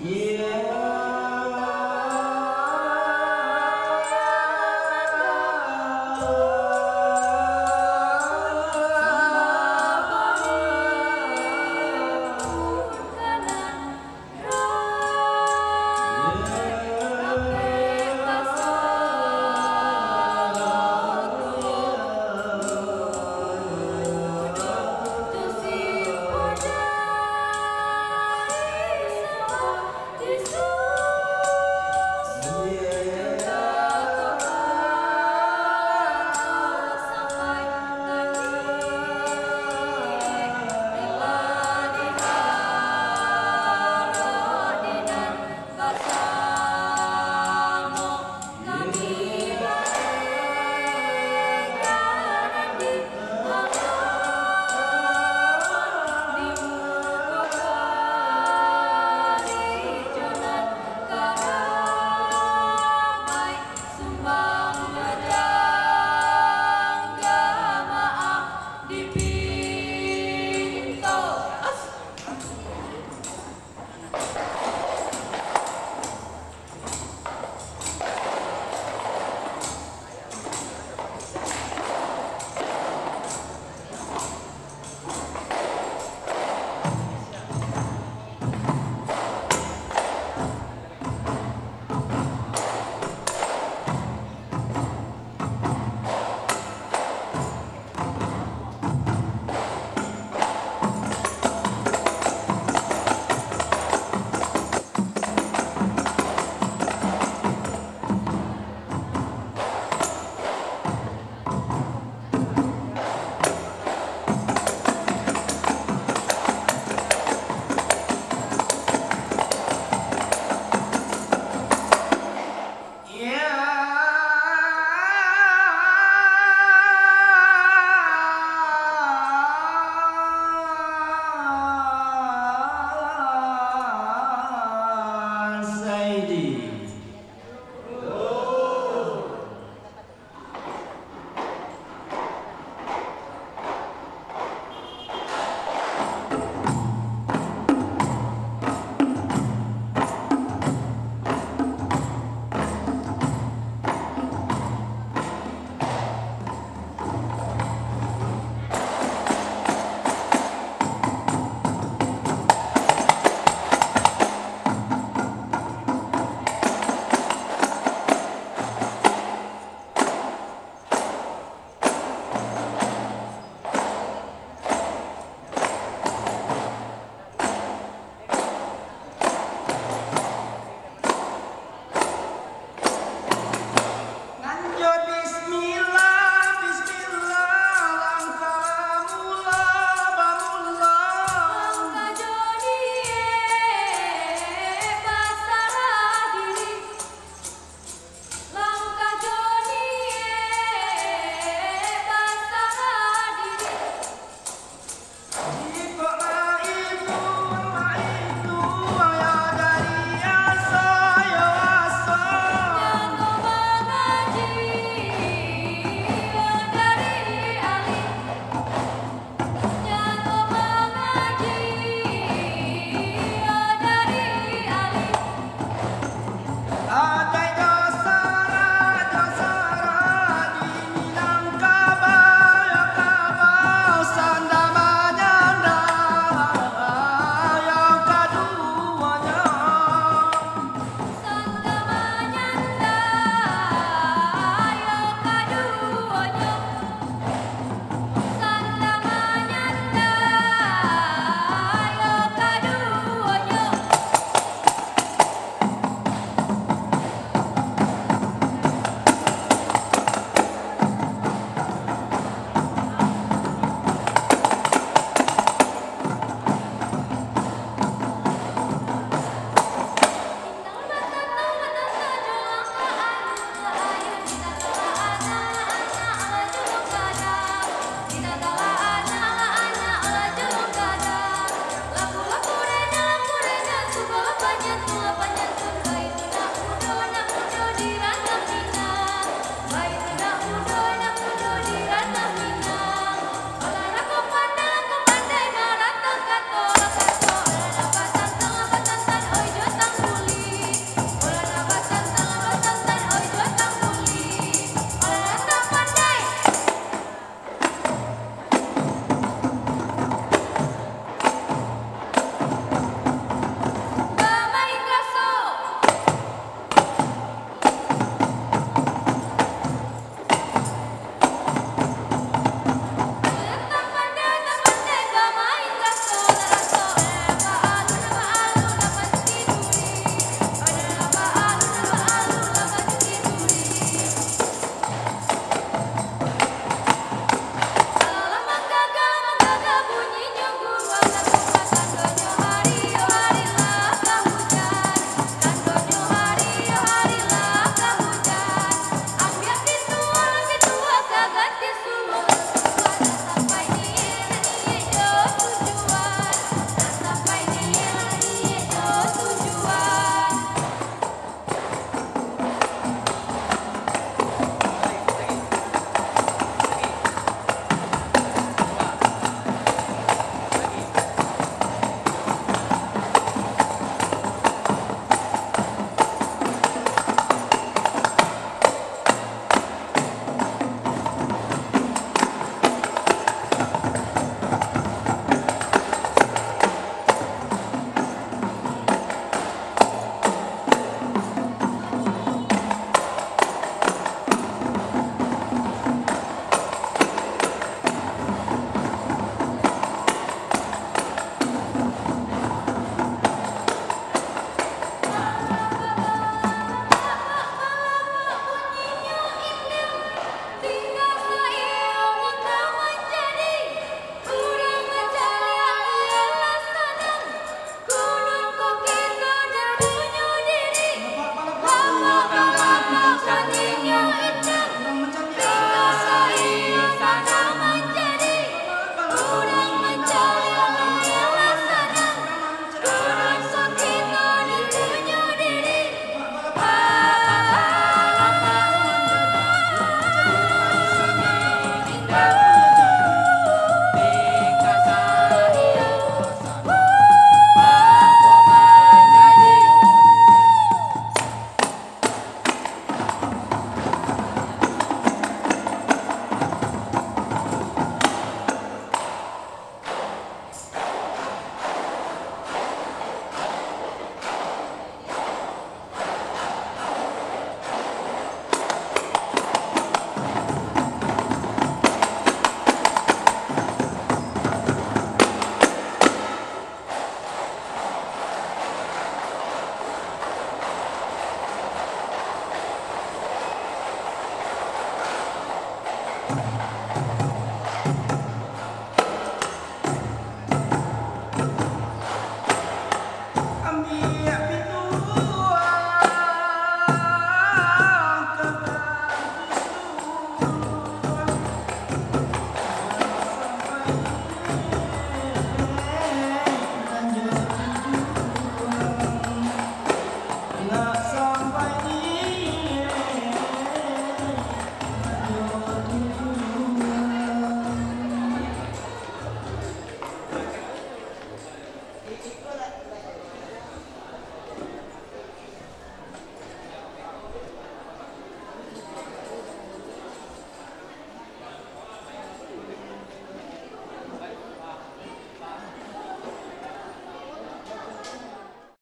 一。